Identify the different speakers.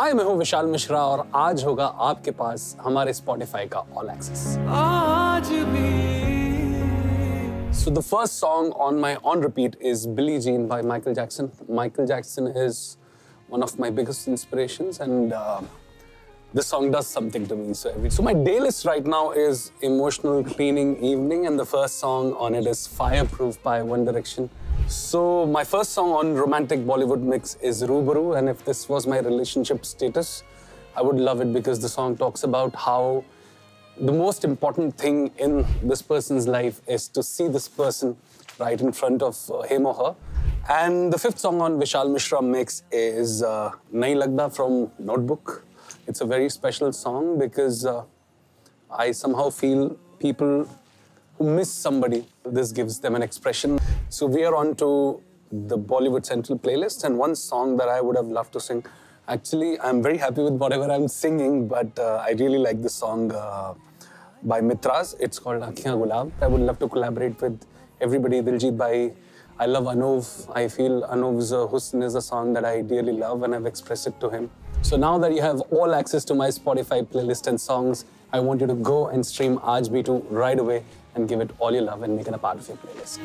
Speaker 1: हाय मैं हूँ विशाल मिश्रा और आज होगा आपके पास हमारे स्पॉटिफाई का ऑल एक्सेस
Speaker 2: आज भी
Speaker 1: So the first song on my on repeat is Billie Jean by Michael Jackson. Michael Jackson is one of my biggest inspirations, and uh, this song does something to me. So, every, so my day list right now is emotional cleaning evening, and the first song on it is Fireproof by One Direction. So my first song on romantic Bollywood mix is Rubaru, and if this was my relationship status, I would love it because the song talks about how the most important thing in this person's life is to see this person right in front of uh, him or her. And the fifth song on Vishal Mishra mix is uh, Nahi Lagda from Notebook. It's a very special song because uh, I somehow feel people who miss somebody, this gives them an expression. So we are on to the Bollywood Central playlist, and one song that I would have loved to sing. Actually, I'm very happy with whatever I'm singing, but uh, I really like this song uh, by Mitraz. It's called Akhiyaan Gulab. I would love to collaborate with everybody. Diljit Bhai. I love Anuv. I feel Anuv's uh, Husn is a song that I dearly love, and I've expressed it to him. So now that you have all access to my Spotify playlist and songs, I want you to go and stream Aaj Bhi right away and give it all your love and make it a part of your playlist.